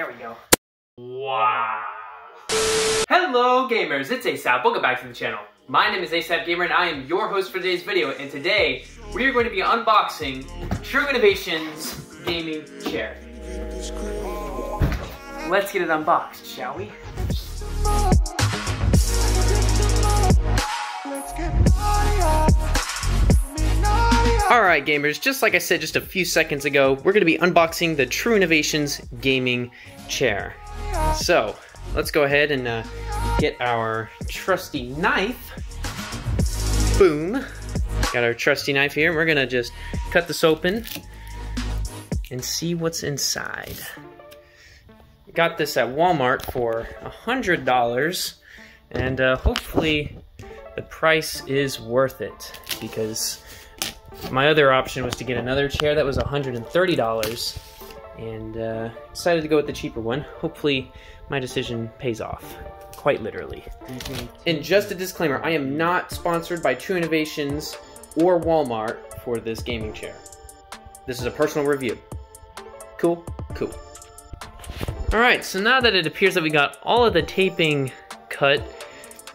there we go. Wow. Hello gamers, it's ASAP. Welcome back to the channel. My name is ASAP Gamer and I am your host for today's video and today we are going to be unboxing True Innovations gaming chair. Let's get it unboxed, shall we? Alright gamers, just like I said just a few seconds ago, we're going to be unboxing the True Innovations gaming chair. So, let's go ahead and uh, get our trusty knife. Boom. Got our trusty knife here. and We're going to just cut this open and see what's inside. Got this at Walmart for $100 and uh, hopefully the price is worth it because my other option was to get another chair that was $130 and uh, decided to go with the cheaper one. Hopefully my decision pays off, quite literally. And just a disclaimer, I am not sponsored by True Innovations or Walmart for this gaming chair. This is a personal review. Cool? Cool. Alright, so now that it appears that we got all of the taping cut,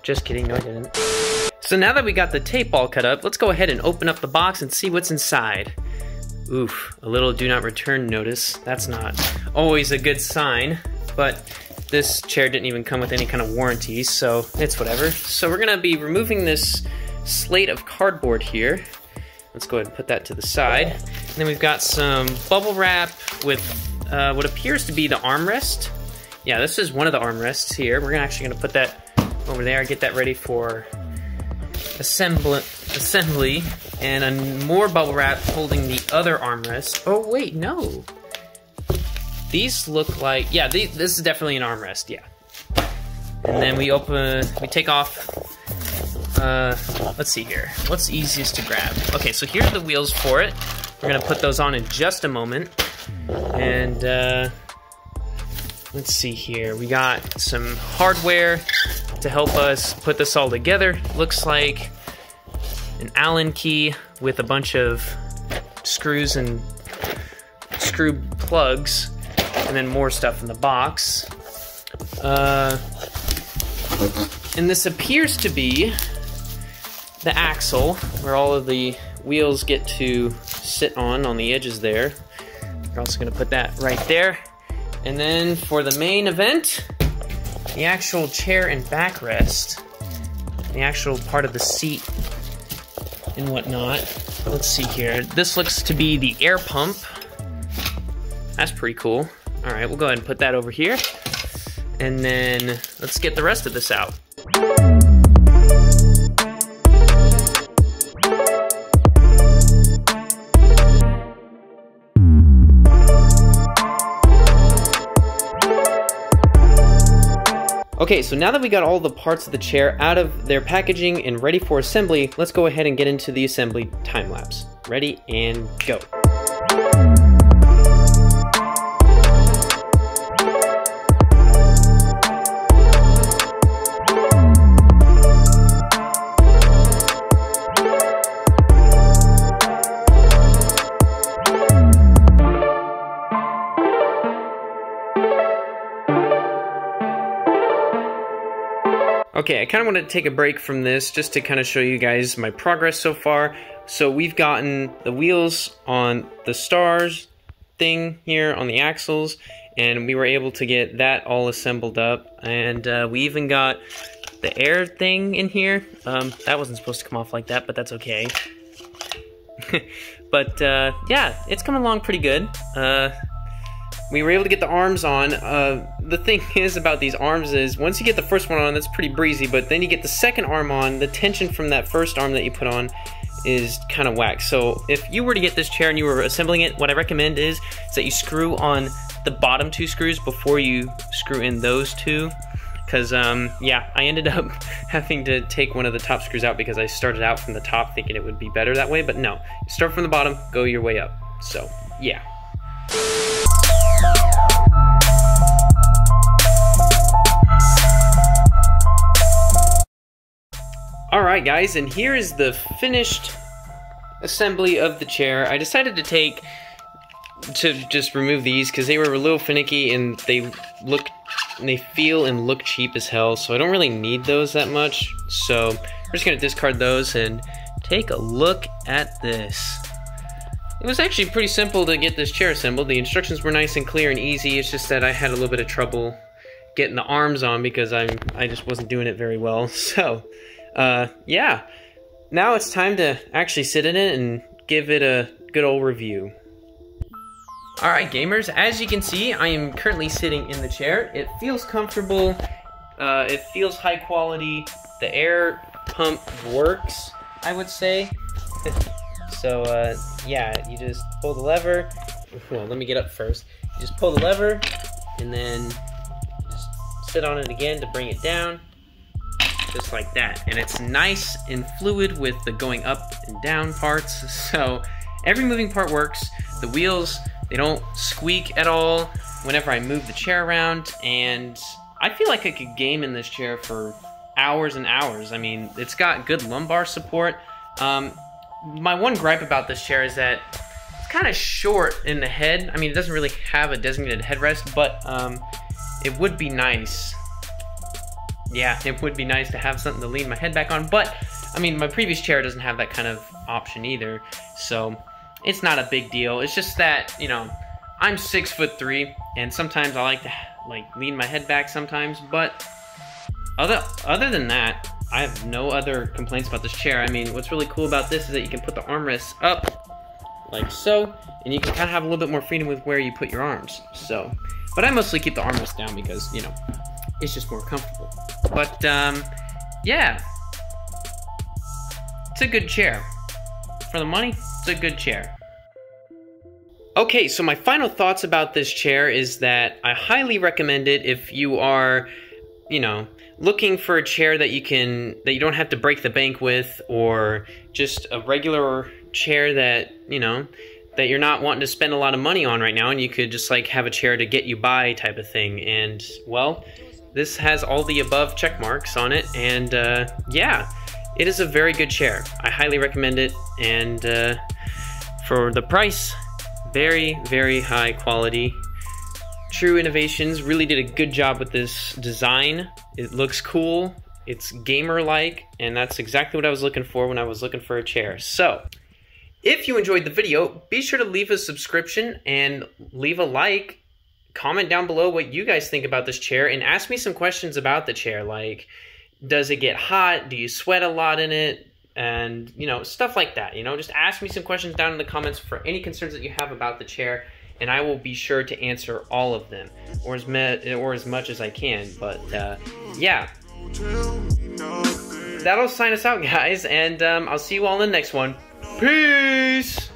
just kidding, no I didn't. So now that we got the tape all cut up, let's go ahead and open up the box and see what's inside. Oof, a little do not return notice. That's not always a good sign, but this chair didn't even come with any kind of warranty, so it's whatever. So we're gonna be removing this slate of cardboard here. Let's go ahead and put that to the side. And then we've got some bubble wrap with uh, what appears to be the armrest. Yeah, this is one of the armrests here. We're actually gonna put that over there, get that ready for assembly, assembly and a more bubble wrap holding the other armrest. Oh wait, no. These look like, yeah, this is definitely an armrest, yeah. And then we open, we take off, uh, let's see here. What's easiest to grab? Okay, so here are the wheels for it. We're gonna put those on in just a moment. And, uh, let's see here. We got some hardware to help us put this all together. Looks like an Allen key with a bunch of screws and screw plugs, and then more stuff in the box. Uh, and this appears to be the axle, where all of the wheels get to sit on, on the edges there. We're also gonna put that right there. And then for the main event, the actual chair and backrest, the actual part of the seat and whatnot. Let's see here. This looks to be the air pump. That's pretty cool. All right, we'll go ahead and put that over here. And then let's get the rest of this out. Okay, so now that we got all the parts of the chair out of their packaging and ready for assembly, let's go ahead and get into the assembly time lapse. Ready and go. Okay, I kind of want to take a break from this just to kind of show you guys my progress so far. So we've gotten the wheels on the stars thing here on the axles, and we were able to get that all assembled up. And uh, we even got the air thing in here. Um, that wasn't supposed to come off like that, but that's okay. but uh, yeah, it's coming along pretty good. Uh, we were able to get the arms on. Uh, the thing is about these arms is once you get the first one on, that's pretty breezy, but then you get the second arm on, the tension from that first arm that you put on is kind of whack. So if you were to get this chair and you were assembling it, what I recommend is, is that you screw on the bottom two screws before you screw in those two. Because, um, yeah, I ended up having to take one of the top screws out because I started out from the top thinking it would be better that way, but no. Start from the bottom, go your way up. So, yeah. Alright guys, and here is the finished assembly of the chair. I decided to take to just remove these because they were a little finicky and they look, and they feel and look cheap as hell. So I don't really need those that much. So we're just gonna discard those and take a look at this. It was actually pretty simple to get this chair assembled. The instructions were nice and clear and easy. It's just that I had a little bit of trouble getting the arms on because I'm I just wasn't doing it very well. So, uh, yeah. Now it's time to actually sit in it and give it a good old review. Alright gamers, as you can see, I am currently sitting in the chair. It feels comfortable, uh, it feels high quality, the air pump works, I would say. so, uh, yeah, you just pull the lever. Well, let me get up first. You just pull the lever, and then just sit on it again to bring it down. Just like that. And it's nice and fluid with the going up and down parts. So, every moving part works. The wheels, they don't squeak at all whenever I move the chair around. And I feel like I could game in this chair for hours and hours. I mean, it's got good lumbar support. Um, my one gripe about this chair is that it's kind of short in the head. I mean, it doesn't really have a designated headrest, but um, it would be nice. Yeah, it would be nice to have something to lean my head back on, but I mean, my previous chair doesn't have that kind of option either, so it's not a big deal. It's just that, you know, I'm six foot three, and sometimes I like to like lean my head back sometimes, but other other than that, I have no other complaints about this chair. I mean, what's really cool about this is that you can put the armrests up like so, and you can kind of have a little bit more freedom with where you put your arms. So, but I mostly keep the armrest down because, you know, it's just more comfortable. But, um, yeah. It's a good chair. For the money, it's a good chair. Okay, so my final thoughts about this chair is that I highly recommend it if you are, you know, looking for a chair that you can that you don't have to break the bank with or just a regular chair that you know that you're not wanting to spend a lot of money on right now and you could just like have a chair to get you by type of thing and well this has all the above check marks on it and uh, yeah it is a very good chair i highly recommend it and uh, for the price very very high quality True Innovations really did a good job with this design. It looks cool, it's gamer-like, and that's exactly what I was looking for when I was looking for a chair. So, if you enjoyed the video, be sure to leave a subscription and leave a like. Comment down below what you guys think about this chair and ask me some questions about the chair, like, does it get hot? Do you sweat a lot in it? And, you know, stuff like that. You know, just ask me some questions down in the comments for any concerns that you have about the chair and I will be sure to answer all of them, or as me- or as much as I can. But uh, yeah, that'll sign us out, guys, and um, I'll see you all in the next one. Peace.